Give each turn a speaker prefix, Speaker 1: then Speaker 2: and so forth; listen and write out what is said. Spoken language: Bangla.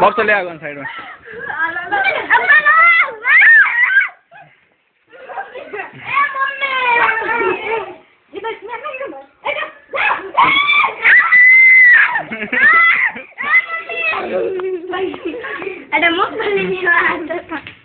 Speaker 1: बॉक्स ले आगो साइड में
Speaker 2: Ada muka di atas. Lah.